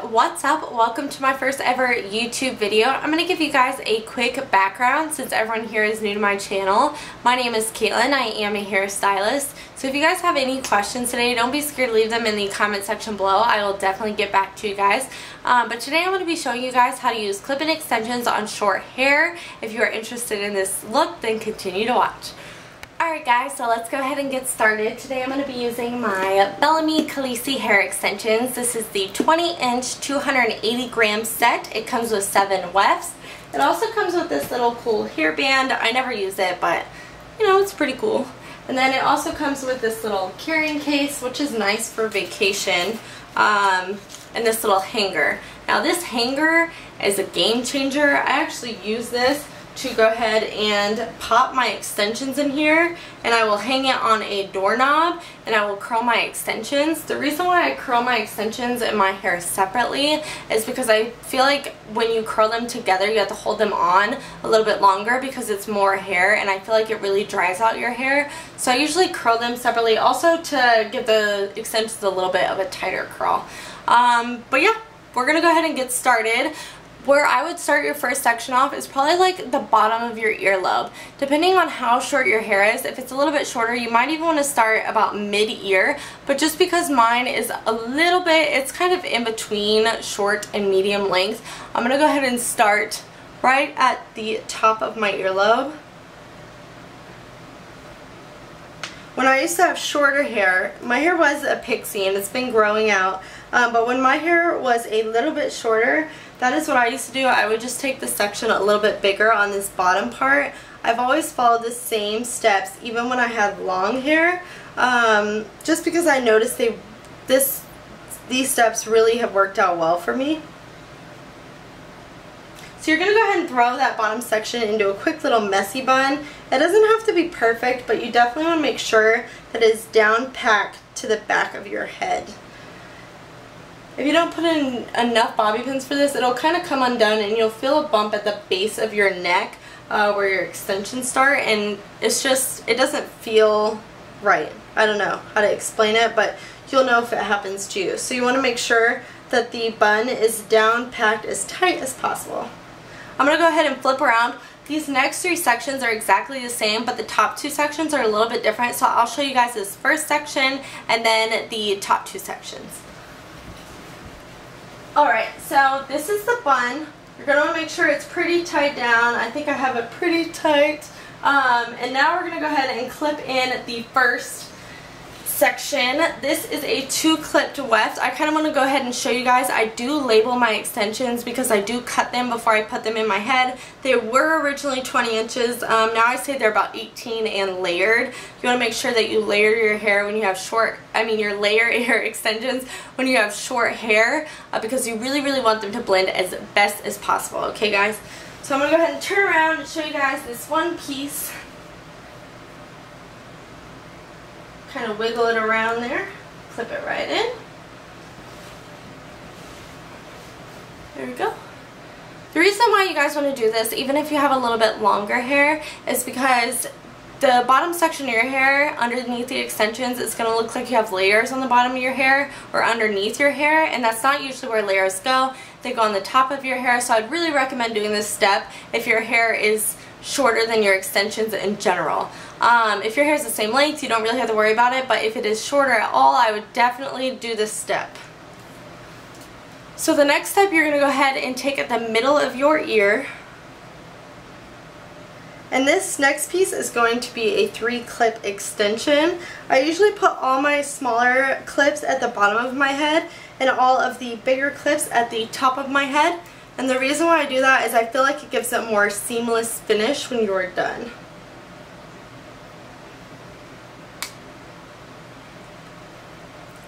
what's up? Welcome to my first ever YouTube video. I'm going to give you guys a quick background since everyone here is new to my channel. My name is Kaitlynn. I am a hairstylist. So if you guys have any questions today, don't be scared to leave them in the comment section below. I will definitely get back to you guys. Um, but today I'm going to be showing you guys how to use clip-in extensions on short hair. If you are interested in this look, then continue to watch. Alright guys, so let's go ahead and get started. Today I'm going to be using my Bellami Khaleesi hair extensions. This is the 20 inch 280 gram set. It comes with 7 wefts. It also comes with this little cool hairband. I never use it, but you know, it's pretty cool. And then it also comes with this little carrying case, which is nice for vacation, um, and this little hanger. Now this hanger is a game changer. I actually use this to go ahead and pop my extensions in here and I will hang it on a doorknob and I will curl my extensions. The reason why I curl my extensions and my hair separately is because I feel like when you curl them together you have to hold them on a little bit longer because it's more hair and I feel like it really dries out your hair. So I usually curl them separately also to give the extensions a little bit of a tighter curl. Um, but yeah, we're going to go ahead and get started where I would start your first section off is probably like the bottom of your earlobe. Depending on how short your hair is, if it's a little bit shorter, you might even want to start about mid-ear. But just because mine is a little bit, it's kind of in between short and medium length, I'm going to go ahead and start right at the top of my earlobe. When I used to have shorter hair, my hair was a pixie and it's been growing out. Um, but when my hair was a little bit shorter, that is what I used to do. I would just take the section a little bit bigger on this bottom part. I've always followed the same steps even when I had long hair um, just because I noticed they this these steps really have worked out well for me. So you're going to go ahead and throw that bottom section into a quick little messy bun. It doesn't have to be perfect, but you definitely want to make sure that it's down packed to the back of your head. If you don't put in enough bobby pins for this, it'll kind of come undone and you'll feel a bump at the base of your neck uh, where your extensions start and it's just, it doesn't feel right. I don't know how to explain it, but you'll know if it happens to you. So you want to make sure that the bun is down packed as tight as possible. I'm going to go ahead and flip around. These next three sections are exactly the same, but the top two sections are a little bit different. So I'll show you guys this first section and then the top two sections. Alright, so this is the bun. You're going to want to make sure it's pretty tight down. I think I have it pretty tight. Um, and now we're going to go ahead and clip in the first section. This is a two clipped weft. I kind of want to go ahead and show you guys. I do label my extensions because I do cut them before I put them in my head. They were originally 20 inches. Um, now I say they're about 18 and layered. You want to make sure that you layer your hair when you have short, I mean your layer hair extensions when you have short hair uh, because you really, really want them to blend as best as possible. Okay guys? So I'm going to go ahead and turn around and show you guys this one piece. Kind of wiggle it around there, clip it right in. There we go. The reason why you guys want to do this, even if you have a little bit longer hair, is because the bottom section of your hair underneath the extensions is going to look like you have layers on the bottom of your hair or underneath your hair and that's not usually where layers go. They go on the top of your hair so I'd really recommend doing this step if your hair is shorter than your extensions in general. Um, if your hair is the same length, you don't really have to worry about it, but if it is shorter at all, I would definitely do this step. So the next step, you're going to go ahead and take at the middle of your ear, and this next piece is going to be a three clip extension. I usually put all my smaller clips at the bottom of my head and all of the bigger clips at the top of my head. And the reason why I do that is I feel like it gives a more seamless finish when you're done.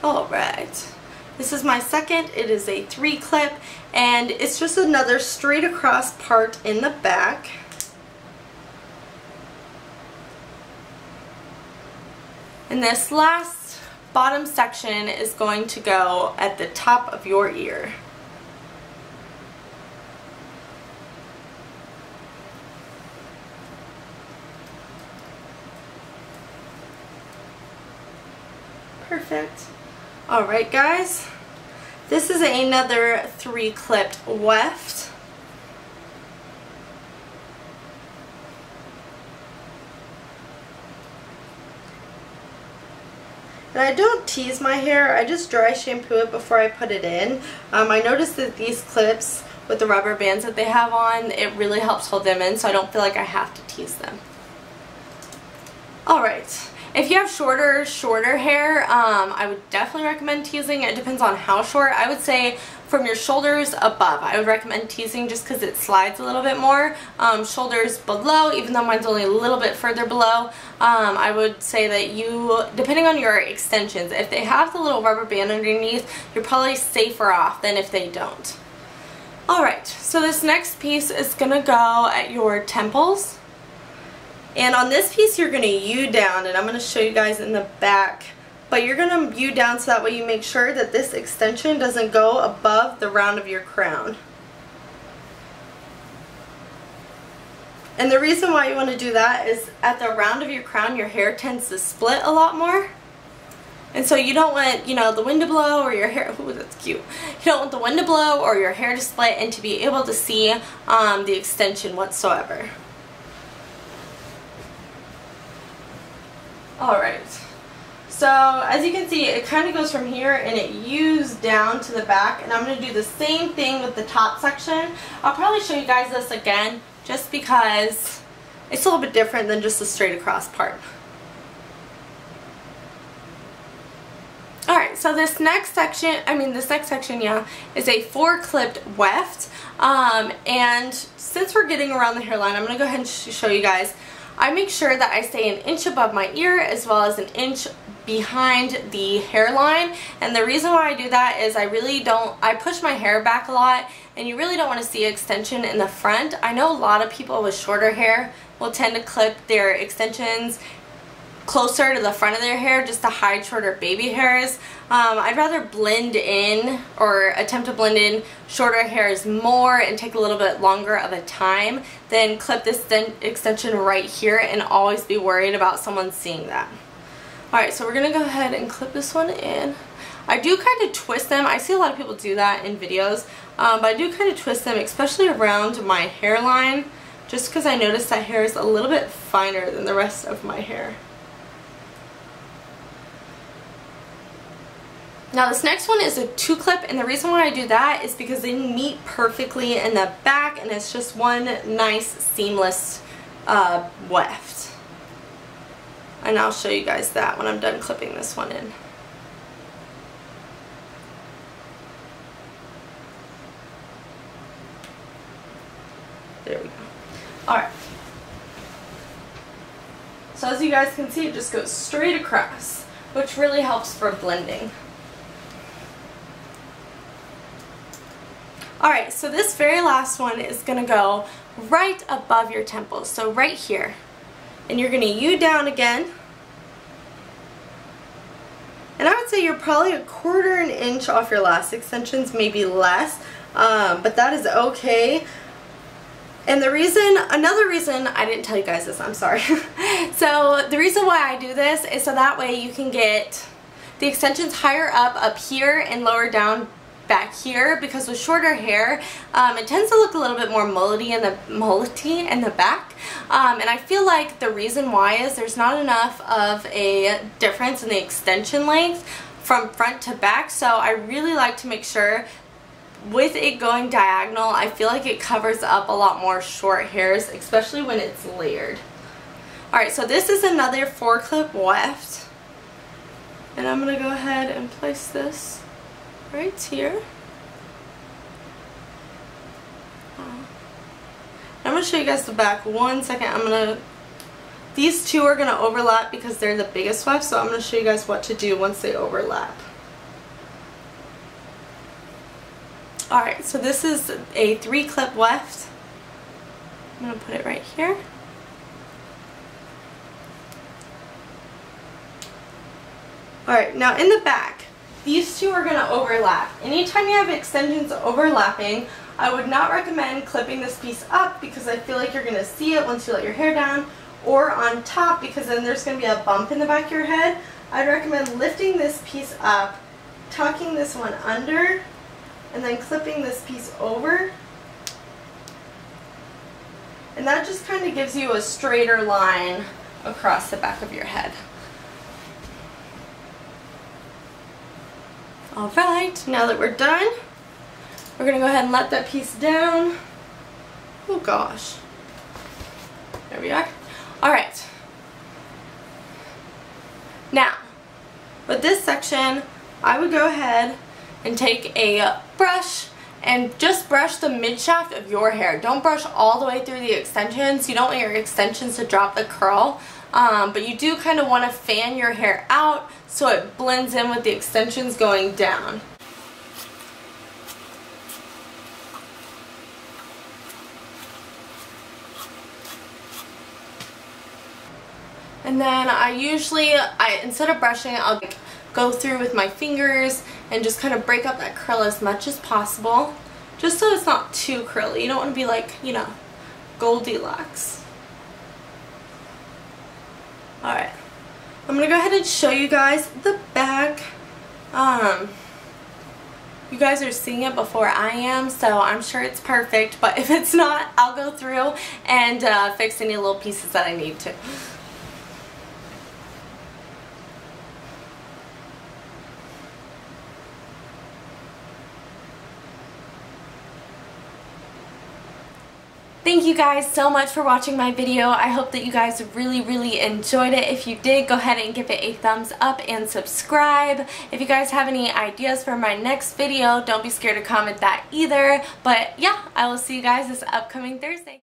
Alright, this is my second. It is a three clip and it's just another straight across part in the back. And this last bottom section is going to go at the top of your ear. Perfect. Alright guys, This is another three clipped weft. And I don't tease my hair, I just dry shampoo it before I put it in. Um, I noticed that these clips with the rubber bands that they have on, it really helps hold them in so I don't feel like I have to tease them. Alright, if you have shorter, shorter hair, um, I would definitely recommend teasing. It depends on how short. I would say from your shoulders above. I would recommend teasing just because it slides a little bit more. Um, shoulders below, even though mine's only a little bit further below, um, I would say that you, depending on your extensions, if they have the little rubber band underneath, you're probably safer off than if they don't. Alright, so this next piece is going to go at your temples. And on this piece you're going to U down and I'm going to show you guys in the back. But you're going to U down so that way you make sure that this extension doesn't go above the round of your crown. And the reason why you want to do that is at the round of your crown your hair tends to split a lot more. And so you don't want, you know, the wind to blow or your hair, ooh, that's cute. You don't want the wind to blow or your hair to split and to be able to see um, the extension whatsoever. Alright. So as you can see it kind of goes from here and it U's down to the back and I'm going to do the same thing with the top section. I'll probably show you guys this again just because it's a little bit different than just the straight across part. Alright, so this next section, I mean this next section, yeah, is a four clipped weft. Um, and since we're getting around the hairline, I'm going to go ahead and show you guys I make sure that I stay an inch above my ear as well as an inch behind the hairline. And the reason why I do that is I really don't I push my hair back a lot and you really don't want to see extension in the front. I know a lot of people with shorter hair will tend to clip their extensions closer to the front of their hair just to hide shorter baby hairs. Um, I'd rather blend in or attempt to blend in shorter hairs more and take a little bit longer of a time than clip this extension right here and always be worried about someone seeing that. Alright, so we're going to go ahead and clip this one in. I do kind of twist them. I see a lot of people do that in videos, um, but I do kind of twist them, especially around my hairline, just because I notice that hair is a little bit finer than the rest of my hair. Now this next one is a two clip and the reason why I do that is because they meet perfectly in the back and it's just one nice seamless uh, weft. And I'll show you guys that when I'm done clipping this one in. There we go. Alright. So as you guys can see, it just goes straight across, which really helps for blending. Alright, so this very last one is going to go right above your temples, so right here. And you're going to U down again. And I would say you're probably a quarter an inch off your last extensions, maybe less, um, but that is okay. And the reason, another reason, I didn't tell you guys this, I'm sorry. so the reason why I do this is so that way you can get the extensions higher up up here and lower down back here because with shorter hair um, it tends to look a little bit more mullety in the mullety in the back. Um, and I feel like the reason why is there's not enough of a difference in the extension length from front to back. So I really like to make sure with it going diagonal I feel like it covers up a lot more short hairs especially when it's layered. Alright so this is another four clip weft. And I'm gonna go ahead and place this right here. I'm going to show you guys the back one second. I'm going to, these two are going to overlap because they're the biggest weft, so I'm going to show you guys what to do once they overlap. Alright, so this is a three clip weft. I'm going to put it right here. Alright, now in the back, these two are going to overlap. Anytime you have extensions overlapping, I would not recommend clipping this piece up because I feel like you're going to see it once you let your hair down or on top because then there's going to be a bump in the back of your head. I'd recommend lifting this piece up, tucking this one under, and then clipping this piece over. And that just kind of gives you a straighter line across the back of your head. Alright, now that we're done, we're going to go ahead and let that piece down. Oh gosh. There we are. Alright. Now, with this section, I would go ahead and take a brush and just brush the mid shaft of your hair. Don't brush all the way through the extensions. You don't want your extensions to drop the curl. Um, but you do kind of want to fan your hair out so it blends in with the extensions going down. And then I usually, I instead of brushing, I'll go through with my fingers and just kind of break up that curl as much as possible. Just so it's not too curly. You don't want to be like, you know, Goldilocks. Alright. I'm going to go ahead and show you guys the back. Um, you guys are seeing it before I am, so I'm sure it's perfect. But if it's not, I'll go through and uh, fix any little pieces that I need to. Thank you guys so much for watching my video. I hope that you guys really, really enjoyed it. If you did, go ahead and give it a thumbs up and subscribe. If you guys have any ideas for my next video, don't be scared to comment that either. But yeah, I will see you guys this upcoming Thursday.